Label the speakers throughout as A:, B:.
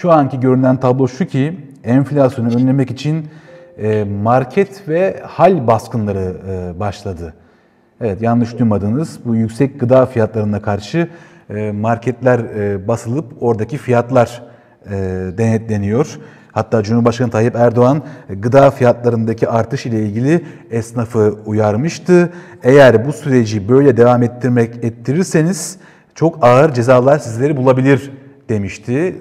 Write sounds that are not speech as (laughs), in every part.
A: Şu anki görünen tablo şu ki enflasyonu önlemek için e, market ve hal baskınları e, başladı. Evet yanlış duymadınız. Bu yüksek gıda fiyatlarına karşı e, marketler basılıp oradaki fiyatlar denetleniyor. Hatta Cumhurbaşkanı Tayyip Erdoğan gıda fiyatlarındaki artış ile ilgili esnafı uyarmıştı. Eğer bu süreci böyle devam ettirmek ettirirseniz çok ağır cezalar sizleri bulabilir demişti.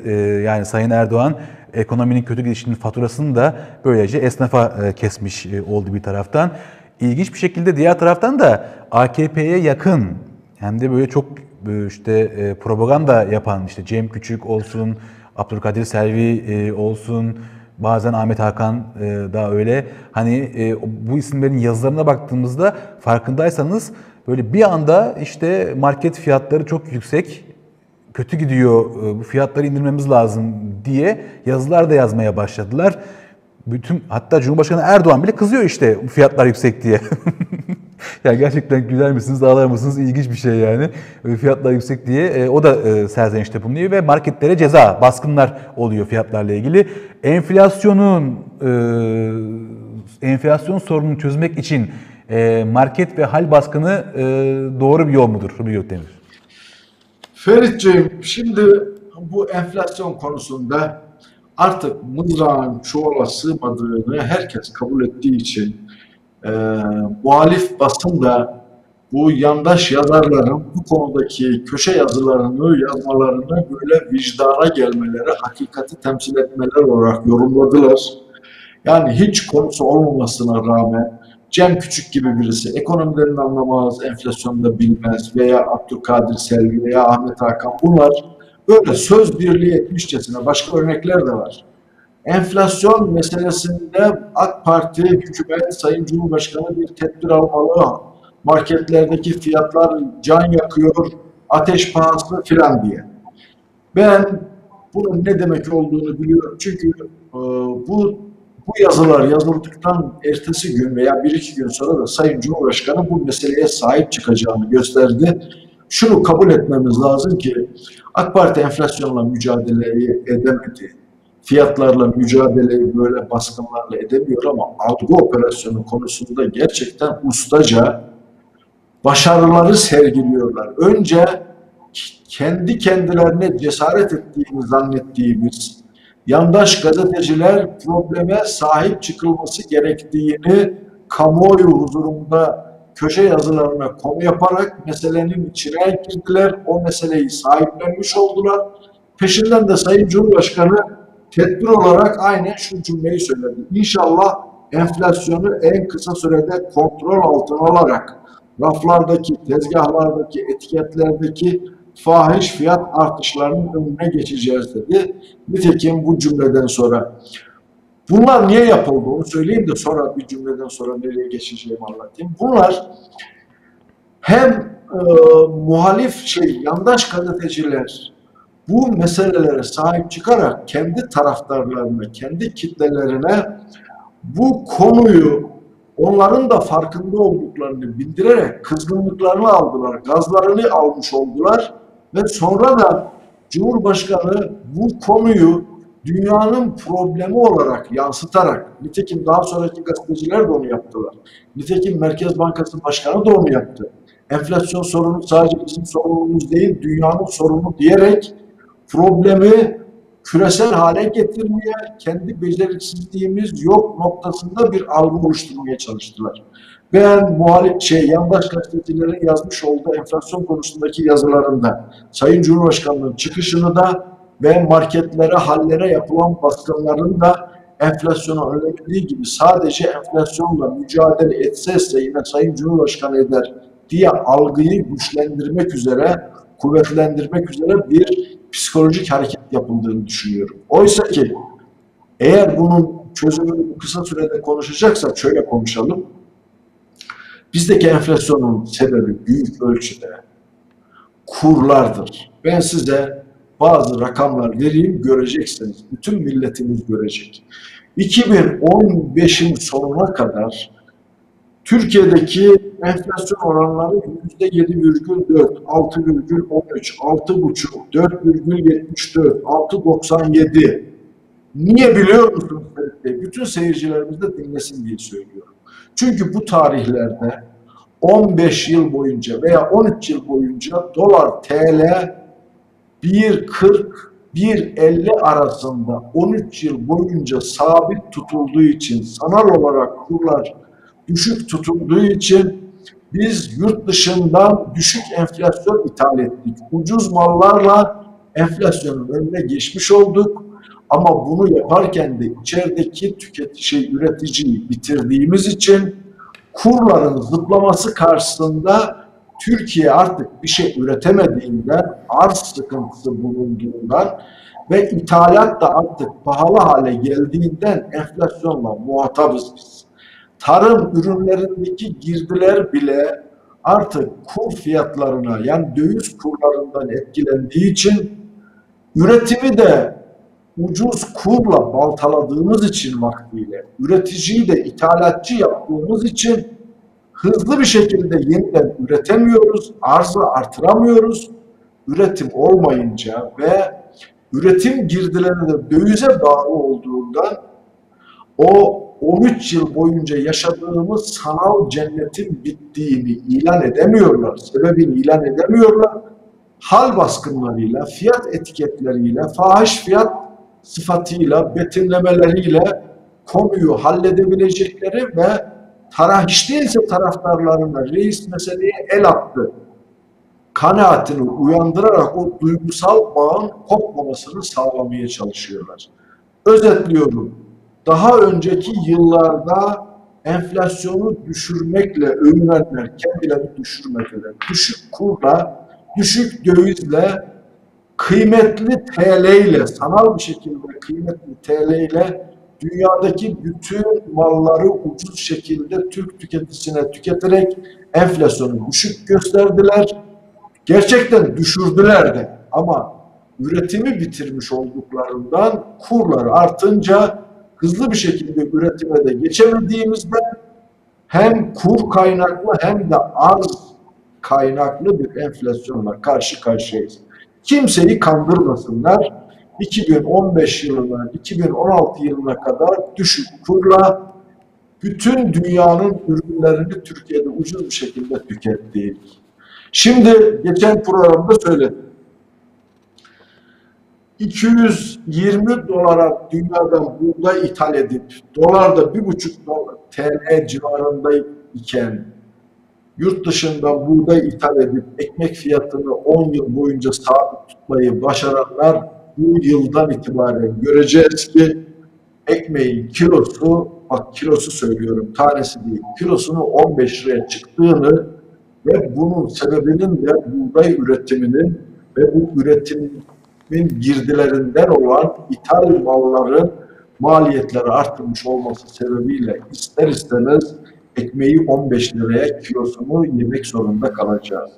A: Yani Sayın Erdoğan ekonominin kötü gidişinin faturasını da böylece esnafa e, kesmiş e, oldu bir taraftan. İlginç bir şekilde diğer taraftan da AKP'ye yakın hem de böyle çok e, işte propaganda yapan işte Cem Küçük olsun, Abdülkadir Selvi olsun, bazen Ahmet Hakan da öyle. Hani bu isimlerin yazılarına baktığımızda farkındaysanız böyle bir anda işte market fiyatları çok yüksek kötü gidiyor, e, bu fiyatları indirmemiz lazım diye yazılar da yazmaya başladılar. Bütün hatta Cumhurbaşkanı Erdoğan bile kızıyor işte bu fiyatlar yüksek diye. (laughs) ya gerçekten güler misiniz, ağlar mısınız? İlginç bir şey yani. Fiyatlar yüksek diye e, o da e, serzenişte bulunuyor ve marketlere ceza, baskınlar oluyor fiyatlarla ilgili. Enflasyonun enflasyon sorununu çözmek için market ve hal baskını doğru bir yol mudur Rubio Gökdemir?
B: Feritciğim şimdi bu enflasyon konusunda artık mızrağın çuvala sığmadığını herkes kabul ettiği için e, muhalif basın da bu yandaş yazarların bu konudaki köşe yazılarını, yazmalarını böyle vicdana gelmeleri, hakikati temsil etmeler olarak yorumladılar. Yani hiç konusu olmamasına rağmen Cem Küçük gibi birisi ekonomilerin anlamaz, enflasyonda bilmez veya Abdülkadir Selvi veya Ahmet Hakan bunlar böyle söz birliği etmişçesine başka örnekler de var. Enflasyon meselesinde AK Parti, hükümet, Sayın Cumhurbaşkanı bir tedbir almalı. Marketlerdeki fiyatlar can yakıyor, ateş pahası filan diye. Ben bunun ne demek olduğunu biliyorum. Çünkü e, bu bu yazılar yazıldıktan ertesi gün veya bir iki gün sonra da Sayın Cumhurbaşkanı bu meseleye sahip çıkacağını gösterdi. Şunu kabul etmemiz lazım ki AK Parti enflasyonla mücadeleyi edemedi. Fiyatlarla mücadeleyi böyle baskınlarla edemiyor ama algı operasyonu konusunda gerçekten ustaca başarıları sergiliyorlar. Önce kendi kendilerine cesaret ettiğini zannettiğimiz yandaş gazeteciler probleme sahip çıkılması gerektiğini kamuoyu huzurunda köşe yazılarına konu yaparak meselenin içine girdiler. O meseleyi sahiplenmiş oldular. Peşinden de Sayın Cumhurbaşkanı tedbir olarak aynen şu cümleyi söyledi. İnşallah enflasyonu en kısa sürede kontrol altına alarak raflardaki, tezgahlardaki, etiketlerdeki fahiş fiyat artışlarının önüne geçeceğiz dedi. Nitekim bu cümleden sonra bunlar niye yapıldı onu söyleyeyim de sonra bir cümleden sonra nereye geçeceğimi anlatayım. Bunlar hem e, muhalif şey yandaş gazeteciler bu meselelere sahip çıkarak kendi taraftarlarına, kendi kitlelerine bu konuyu onların da farkında olduklarını bildirerek kızgınlıklarını aldılar, gazlarını almış oldular ve sonra da Cumhurbaşkanı bu konuyu dünyanın problemi olarak yansıtarak, nitekim daha sonraki gazeteciler de onu yaptılar. Nitekim Merkez Bankası Başkanı da onu yaptı. Enflasyon sorunu sadece bizim sorunumuz değil, dünyanın sorunu diyerek problemi küresel hale getirmeye, kendi beceriksizliğimiz yok noktasında bir algı oluşturmaya çalıştılar. Ben muhalif şey, yandaş gazetecilerin yazmış olduğu enflasyon konusundaki yazılarında Sayın Cumhurbaşkanı'nın çıkışını da ve marketlere, hallere yapılan baskınların da enflasyonu önlemediği gibi sadece enflasyonla mücadele etse yine Sayın Cumhurbaşkanı eder diye algıyı güçlendirmek üzere, kuvvetlendirmek üzere bir psikolojik hareket yapıldığını düşünüyorum. Oysa ki eğer bunun çözümünü kısa sürede konuşacaksak şöyle konuşalım. Bizdeki enflasyonun sebebi büyük ölçüde kurlardır. Ben size bazı rakamlar vereyim göreceksiniz. Bütün milletimiz görecek. 2015'in sonuna kadar Türkiye'deki enflasyon oranları %7,4, 6,13, 6,5, 4,74, 6,97. Niye biliyor musunuz? Bütün seyircilerimiz de dinlesin diye söylüyorum. Çünkü bu tarihlerde 15 yıl boyunca veya 13 yıl boyunca dolar TL 1.40 1.50 arasında 13 yıl boyunca sabit tutulduğu için sanal olarak kurlar düşük tutulduğu için biz yurt dışından düşük enflasyon ithal ettik. Ucuz mallarla enflasyonun önüne geçmiş olduk. Ama bunu yaparken de içerideki tüketici, şey, üreticiyi bitirdiğimiz için kurların zıplaması karşısında Türkiye artık bir şey üretemediğinden, arz sıkıntısı bulunduğundan ve ithalat da artık pahalı hale geldiğinden enflasyonla muhatabız biz. Tarım ürünlerindeki girdiler bile artık kur fiyatlarına yani döviz kurlarından etkilendiği için üretimi de ucuz kurla baltaladığımız için vaktiyle, üreticiyi de ithalatçı yaptığımız için hızlı bir şekilde yeniden üretemiyoruz, arzı artıramıyoruz. Üretim olmayınca ve üretim girdileri de dövize bağlı olduğundan o 13 yıl boyunca yaşadığımız sanal cennetin bittiğini ilan edemiyorlar. Sebebini ilan edemiyorlar. Hal baskınlarıyla, fiyat etiketleriyle, fahiş fiyat sıfatıyla, betimlemeleriyle konuyu halledebilecekleri ve taraf hiç değilse taraftarlarına reis meseleye el attı kanaatini uyandırarak o duygusal bağın kopmamasını sağlamaya çalışıyorlar. Özetliyorum. Daha önceki yıllarda enflasyonu düşürmekle övünenler kendilerini düşürmediler. Düşük kurla, düşük dövizle, kıymetli TL ile, sanal bir şekilde kıymetli TL ile dünyadaki bütün malları ucuz şekilde Türk tüketicisine tüketerek enflasyonu düşük gösterdiler. Gerçekten düşürdüler de ama üretimi bitirmiş olduklarından kurlar artınca hızlı bir şekilde üretime de geçemediğimizde hem kur kaynaklı hem de arz kaynaklı bir enflasyonla karşı karşıyayız. Kimseyi kandırmasınlar. 2015 yılına, 2016 yılına kadar düşük kurla bütün dünyanın ürünlerini Türkiye'de ucuz bir şekilde tükettik. Şimdi geçen programda söyledim. 220 dolara dünyadan buğday ithal edip dolarda bir buçuk dolar TL civarında iken yurt dışında buğday ithal edip ekmek fiyatını 10 yıl boyunca sabit tutmayı başaranlar bu yıldan itibaren göreceğiz ki ekmeğin kilosu, bak kilosu söylüyorum tanesi değil, kilosunu 15 liraya çıktığını ve bunun sebebinin de buğday üretiminin ve bu üretimin girdilerinden olan ithal malların maliyetleri artmış olması sebebiyle ister istemez ekmeği 15 liraya kilosunu yemek zorunda kalacağız.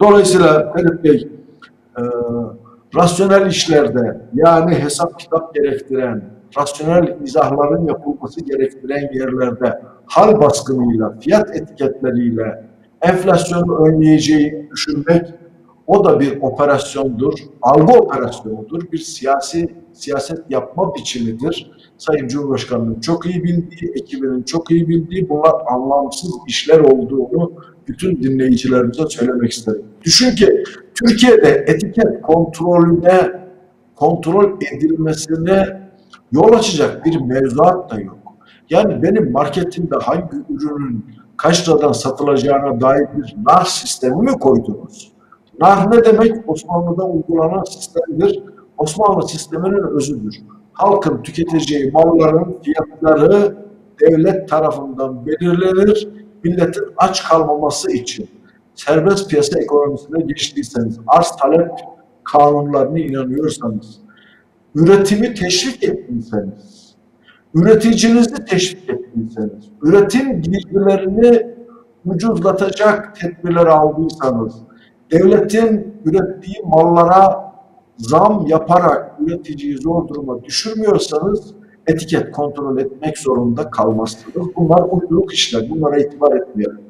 B: Dolayısıyla Ferit Bey, e, rasyonel işlerde yani hesap kitap gerektiren, rasyonel izahların yapılması gerektiren yerlerde hal baskınıyla, fiyat etiketleriyle enflasyonu önleyeceği düşünmek o da bir operasyondur, algı operasyonudur, bir siyasi siyaset yapma biçimidir. Sayın Cumhurbaşkanı'nın çok iyi bildiği, ekibinin çok iyi bildiği bunlar anlamsız işler olduğunu bütün dinleyicilerimize söylemek isterim. Düşün ki Türkiye'de etiket kontrolüne, kontrol edilmesine yol açacak bir mevzuat da yok. Yani benim marketimde hangi ürünün kaç liradan satılacağına dair bir nar sistemi mi koydunuz? Nar ne demek? Osmanlı'da uygulanan sistemdir. Osmanlı sisteminin özüdür. Halkın tüketeceği malların fiyatları devlet tarafından belirlenir. Milletin aç kalmaması için serbest piyasa ekonomisine geçtiyseniz, arz talep kanunlarına inanıyorsanız, üretimi teşvik ettiyseniz, üreticinizi teşvik ettiyseniz, üretim girdilerini ucuzlatacak tedbirler aldıysanız, devletin ürettiği mallara zam yaparak üreticiyi zor duruma düşürmüyorsanız etiket kontrol etmek zorunda kalmasıdır. Bunlar uyduruk işler. Bunlara itibar etmeyelim.